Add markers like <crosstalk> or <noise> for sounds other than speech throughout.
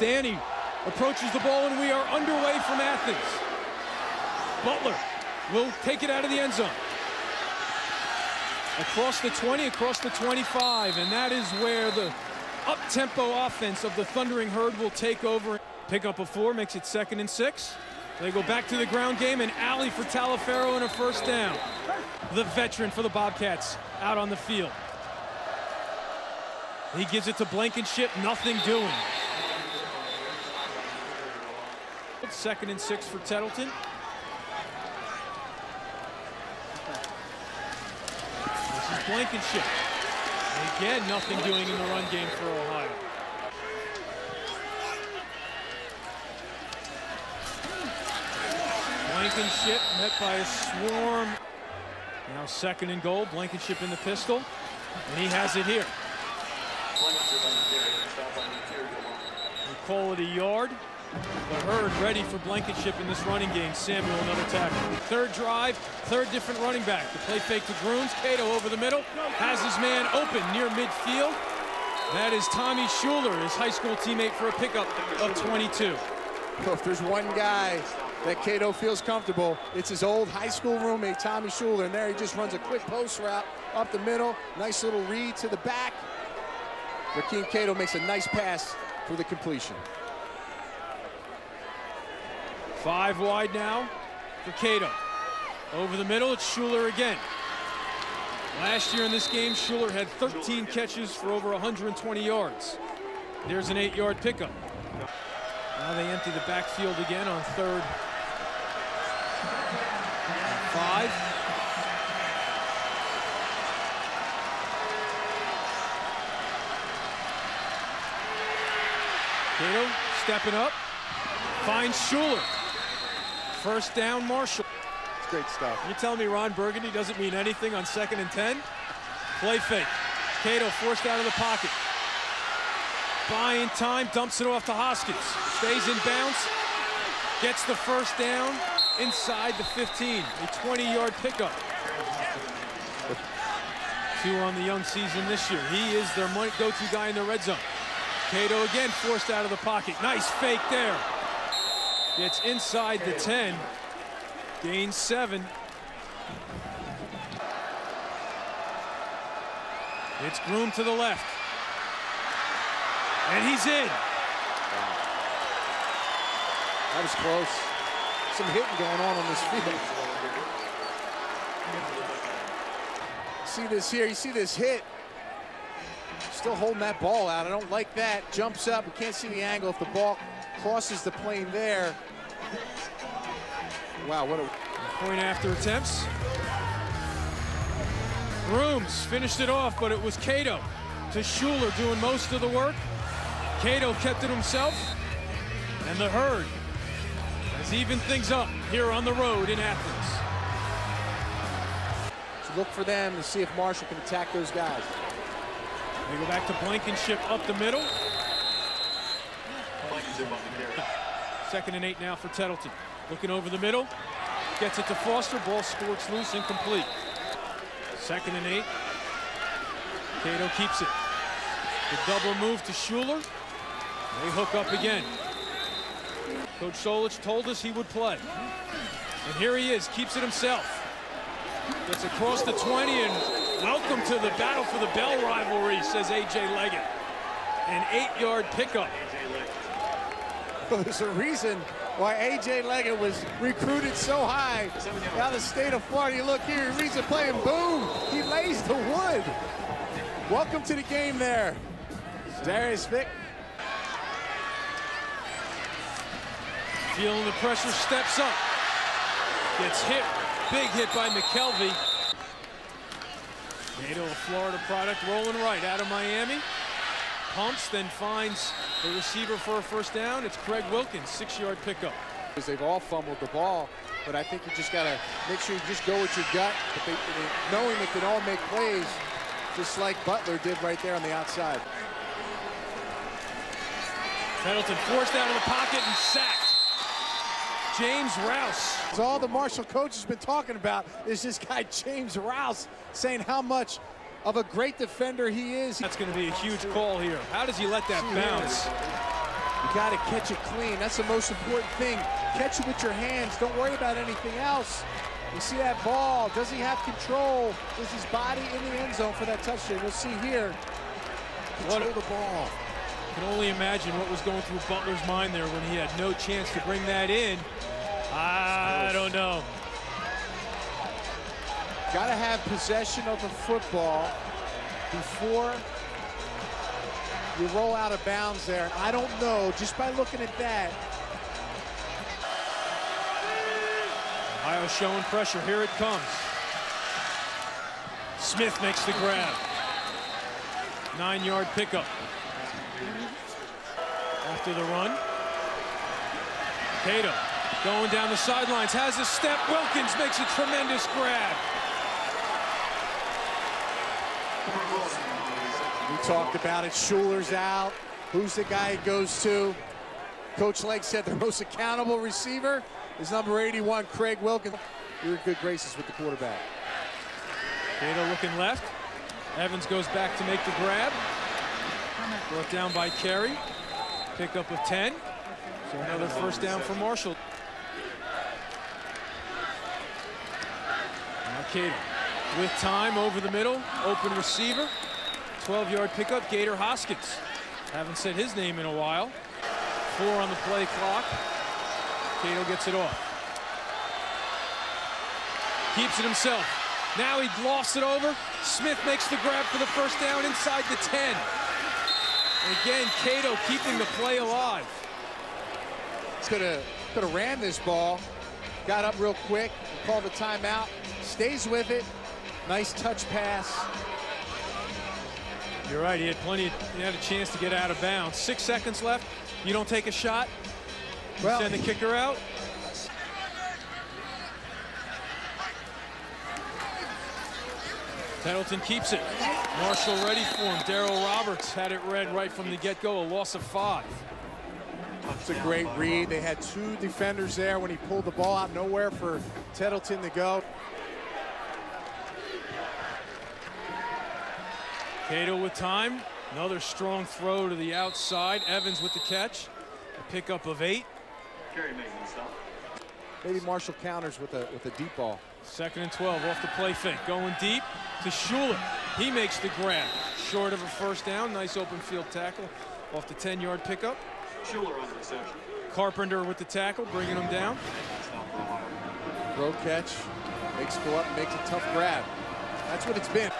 Stanny approaches the ball, and we are underway from Athens. Butler will take it out of the end zone. Across the 20, across the 25, and that is where the up-tempo offense of the Thundering Herd will take over. Pick up a four, makes it second and six. They go back to the ground game, and alley for Taliaferro and a first down. The veteran for the Bobcats out on the field. He gives it to Blankenship, nothing doing. Second and six for Tettleton. This is Blankenship. Again, nothing doing in the run game for Ohio. Blankenship met by a swarm. Now second and goal, Blankenship in the pistol, and he has it here. Call it a yard. The herd ready for Blankenship in this running game. Samuel, another tackle. Third drive, third different running back. The play fake to Grooms. Cato over the middle. Has his man open near midfield. That is Tommy Shuler, his high school teammate for a pickup of 22. Well, if there's one guy that Cato feels comfortable, it's his old high school roommate, Tommy Shuler. And there he just runs a quick post route up the middle. Nice little read to the back. Rakeem Cato makes a nice pass for the completion. Five wide now for Cato. Over the middle, it's Shuler again. Last year in this game, Shuler had 13 catches for over 120 yards. There's an eight-yard pickup. Now they empty the backfield again on third five. Cato stepping up, finds Shuler. First down, Marshall. It's great stuff. You tell me Ron Burgundy doesn't mean anything on second and 10? Play fake. Cato forced out of the pocket. Buying time, dumps it off to Hoskins. Stays in bounds, gets the first down inside the 15. A 20-yard pickup. Two on the young season this year. He is their go-to guy in the red zone. Cato again forced out of the pocket. Nice fake there. Gets inside the 10. Gains seven. It's Groom to the left. And he's in. That was close. Some hitting going on on this field. See this here, you see this hit. Still holding that ball out. I don't like that. Jumps up, we can't see the angle. If the ball crosses the plane there. Wow, what a point after attempts. Grooms finished it off, but it was Cato to Shuler doing most of the work. Cato kept it himself, and the herd has evened things up here on the road in Athens. So look for them to see if Marshall can attack those guys. They go back to Blankenship up the middle. Second and eight now for Tettleton. Looking over the middle. Gets it to Foster. Ball squirts loose, incomplete. Second and eight. Cato keeps it. The double move to Shuler. They hook up again. Coach Solich told us he would play. And here he is, keeps it himself. Gets across the 20 and welcome to the battle for the Bell rivalry, says A.J. Leggett. An eight-yard pickup. There's a reason why A.J. Leggett was recruited so high out of the state of Florida. You look here, he reads the play and boom, he lays the wood. Welcome to the game there, Darius Vick. Feeling the pressure, steps up. Gets hit, big hit by McKelvey. Cato, a Florida product, rolling right out of Miami. Pumps, then finds the receiver for a first down. It's Craig Wilkins, six-yard pickup. Because they've all fumbled the ball, but I think you just got to make sure you just go with your gut, but they, they, knowing they can all make plays, just like Butler did right there on the outside. Pendleton forced out of the pocket and sacked. James Rouse. It's all the Marshall coach has been talking about is this guy James Rouse saying how much of a great defender he is. That's going to be a huge call here. How does he let that bounce? You got to catch it clean. That's the most important thing. Catch it with your hands. Don't worry about anything else. You see that ball. Does he have control? Is his body in the end zone for that touchdown? We'll see here. Control What a- the ball. can only imagine what was going through Butler's mind there when he had no chance to bring that in. I don't know. Got to have possession of the football before you roll out of bounds there. I don't know, just by looking at that, Ohio showing pressure. Here it comes. Smith makes the grab. Nine-yard pickup. After the run. Cato going down the sidelines, has a step. Wilkins makes a tremendous grab. We talked about it. Shuler's out. Who's the guy it goes to? Coach Lake said the <laughs> most accountable receiver is number 81, Craig Wilkins. You're in good graces with the quarterback. Cato looking left. Evans goes back to make the grab. Brought down by Carey. Pickup of 10. So another first down for Marshall. Now with time over the middle. Open receiver. 12-yard pickup. Gator Hoskins. Haven't said his name in a while. Four on the play clock. Cato gets it off. Keeps it himself. Now he lofts it over. Smith makes the grab for the first down inside the 10. And again, Cato keeping the play alive. Could have could have ran this ball. Got up real quick, called a timeout. Stays with it. Nice touch pass. You're right, he had plenty, of, he had a chance to get out of bounds. Six seconds left. You don't take a shot, you Well, send the kicker out. Pendleton keeps it. Marshall ready for him. Darryl Roberts had it read right from the get-go, a loss of five. It's a great read. They had two defenders there when he pulled the ball out. Nowhere for Tettleton to go. Cato with time. Another strong throw to the outside. Evans with the catch. A pickup of eight. Carry maintenance stop. Maybe Marshall counters with a with a deep ball. Second and 12 off the play fake. Going deep to Shuler. He makes the grab. Short of a first down. Nice open field tackle off the 10-yard pickup. Shuler on the reception. Carpenter with the tackle, bringing him down. Stop. Throw catch. Makes go up and makes a tough grab. That's what it's been.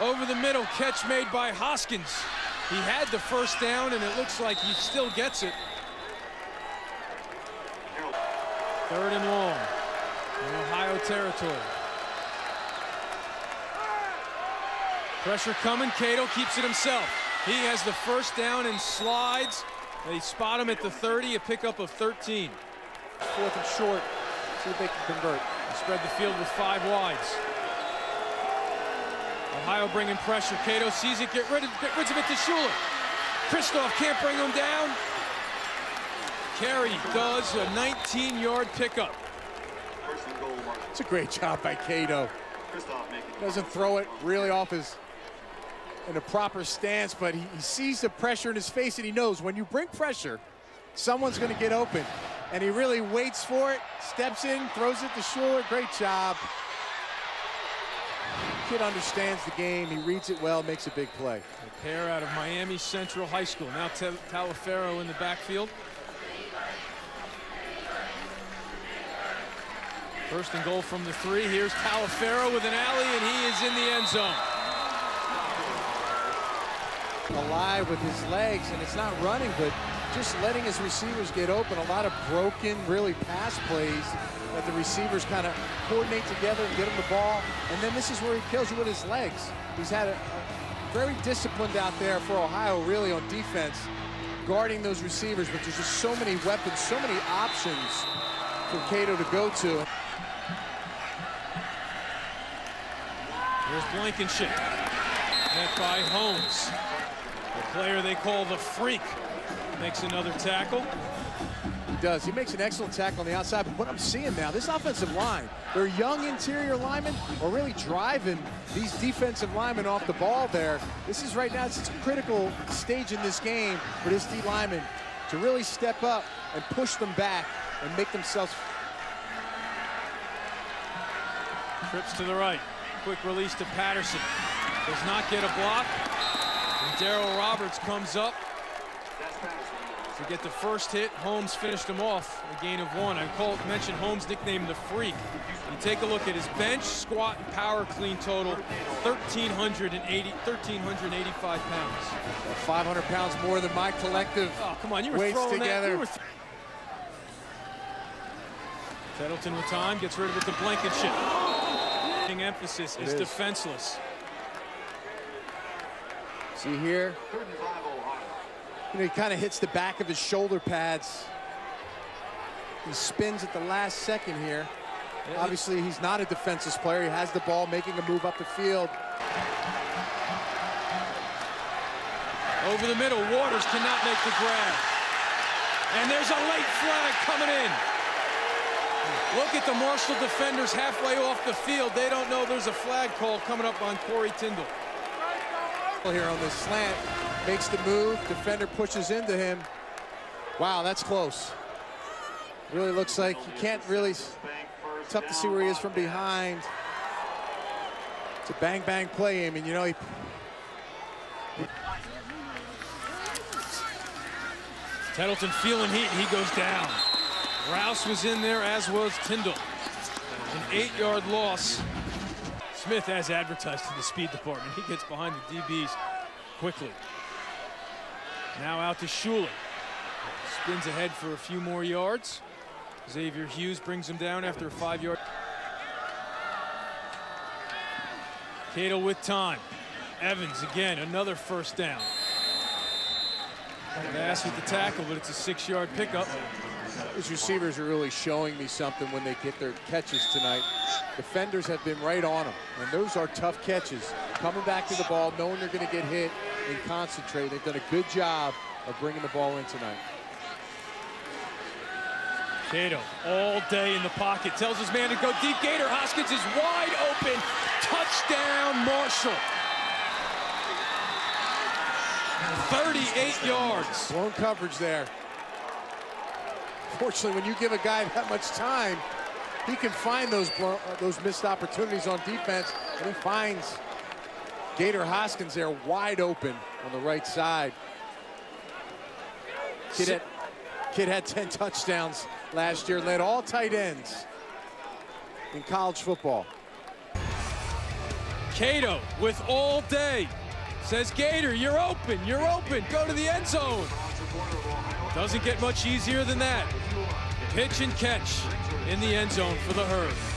Over the middle, catch made by Hoskins. He had the first down, and it looks like he still gets it. Third and long in Ohio territory. Pressure coming. Cato keeps it himself. He has the first down and slides. They spot him at the 30, a pickup of 13. Fourth and short. See if they can convert. Spread the field with five wides. Ohio bringing pressure. Cato sees it, get rid of, get rid of it to Shuler. Kristoff can't bring him down. Carey does a 19-yard pickup. It's a great job by Cato. Doesn't throw it really off his in a proper stance, but he, he sees the pressure in his face and he knows when you bring pressure, someone's going to get open. And he really waits for it, steps in, throws it to Shuler. Great job. Kid understands the game. He reads it well, makes a big play. A pair out of Miami Central High School. Now Te- Taliaferro in the backfield. First and goal from the three. Here's Taliaferro with an alley, and he is in the end zone. alive with his legs, and it's not running, but just letting his receivers get open. A lot of broken, really pass plays that the receivers kind of coordinate together and get him the ball. And then this is where he kills you with his legs. He's had a, a very disciplined out there for Ohio, really on defense, guarding those receivers. But there's just so many weapons, so many options for Cato to go to. Here's Blankenship. Met by Holmes. The player they call the freak makes another tackle. He does. He makes an excellent tackle on the outside. But what I'm seeing now, this offensive line, their young interior linemen are really driving these defensive linemen off the ball there. This is right now, it's a critical stage in this game for this D lineman to really step up and push them back and make themselves Trips to the right. Quick release to Patterson. Does not get a block. And Darryl Roberts comes up. To get the first hit. Holmes finished him off, a gain of one. I called, mentioned Holmes' nickname the Freak. You take a look at his bench, squat, and power clean total, 1,380, 1,385 pounds. 500 pounds more than my collective. Oh, come on, you were Weights throwing together. that. You were th- Tettleton with time, gets rid of it to Blankenship. Emphasis is is. defenseless. See here, Third and five, Ohio. You know, he kind of hits the back of his shoulder pads. He spins at the last second here. Yeah, Obviously, he's not a defensive player. He has the ball, making a move up the field. Over the middle, Waters cannot make the grab. And there's a late flag coming in. Look at the Marshall defenders halfway off the field. They don't know there's a flag call coming up on Corey Tindal. Here on this slant, makes the move. Defender pushes into him. Wow, that's close. Really looks like he can't really. Tough to see where he is from behind. It's a bang bang play, I mean, you know, he Tettleton feeling heat, he goes down. Rouse was in there, as was Tindal. An eight-yard loss. Smith, as advertised to the speed department, he gets behind the DBs quickly. Now out to Shuler. Spins ahead for a few more yards. Xavier Hughes brings him down after a five-yard. Cato with time. Evans again, another first down. Bass with the tackle, but it's a six-yard pickup. These receivers are really showing me something when they get their catches tonight. Defenders have been right on them, and those are tough catches. Coming back to the ball, knowing they're going to get hit and concentrate. They've done a good job of bringing the ball in tonight. Cato all day in the pocket, tells his man to go deep. Gator Hoskins is wide open. Touchdown, Marshall. 38 yards. Blown coverage there. Fortunately, when you give a guy that much time, he can find those blown, uh, those missed opportunities on defense, and he finds Gator Hoskins there wide open on the right side. Kid had, kid had 10 touchdowns last year, led all tight ends in college football. Cato with all day. Says Gator, you're open, you're open. Go to the end zone. Doesn't get much easier than that. Pitch and catch in the end zone for the herd.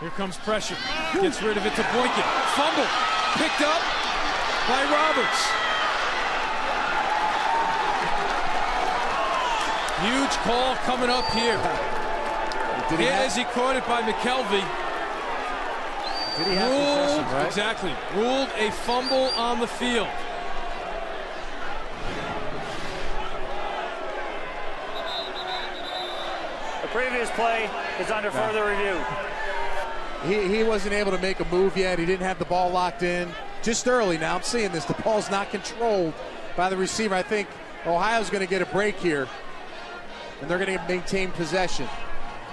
Here comes pressure. Gets rid of it to Boykin. Fumble. Picked up by Roberts. Huge call coming up here. Did he Hit have, as he caught it by McKelvey. did he have Ruled, possession, right? exactly, ruled a fumble on the field. The previous play is under further review. He, he wasn't able to make a move yet. He didn't have the ball locked in. Just early now, I'm seeing this. The ball's not controlled by the receiver. I think Ohio's going to get a break here, and they're going to maintain possession.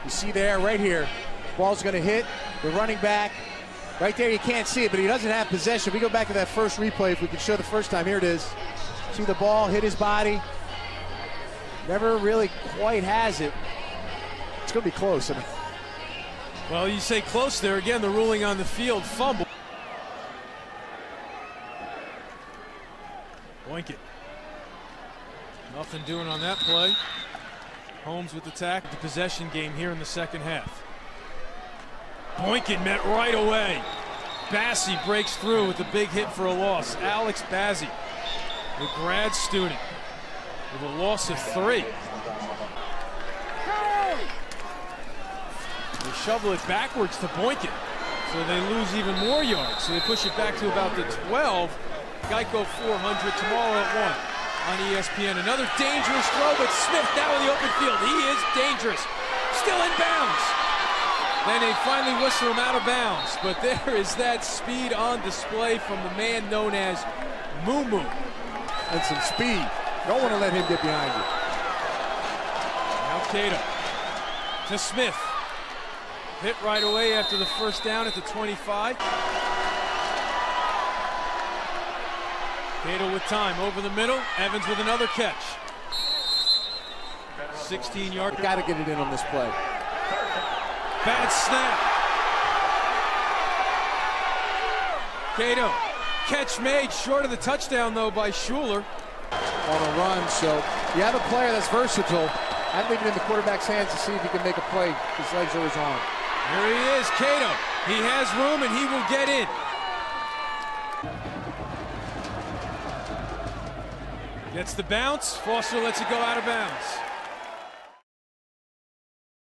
You see there, right here, ball's going to hit the running back. Right there, you can't see it, but he doesn't have possession. We go back to that first replay, if we can show the first time, here it is. See the ball hit his body. Never really quite has it. It's going to be close. I mean, Well, you say close there again. The ruling on the field fumble. Boykin. Nothing doing on that play. Holmes with the tack. The possession game here in the second half. Boykin met right away. Bazzie breaks through with a big hit for a loss. Alex Bazzie, the grad student, with a loss of three. Shovel it backwards to Boykin. So they lose even more yards. So they push it back to about the 12. Geico 400 tomorrow at 1 on ESPN. Another dangerous throw, but Smith now in the open field. He is dangerous. Still in bounds. Then they finally whistle him out of bounds. But there is that speed on display from the man known as Moo Moo. And some speed. Don't want to let him get behind you. Now Cato to Smith. Hit right away after the first down at the 25. Cato with time over the middle. Evans with another catch. 16 yard. Got to get it in on this play. Bad snap. Cato. Catch made short of the touchdown though by Shuler. on a run. So you have a player that's versatile. I'd leave it in the quarterback's hands to see if he can make a play. His legs are his arm. Here he is, Cato. He has room and he will get in. Gets the bounce. Foster lets it go out of bounds.